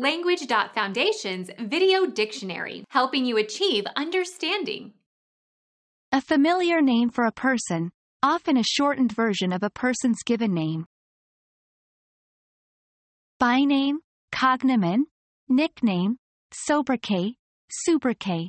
Language.Foundation's Video Dictionary, helping you achieve understanding. A familiar name for a person, often a shortened version of a person's given name. Byname, cognomen, nickname, sobriquet, sobriquet.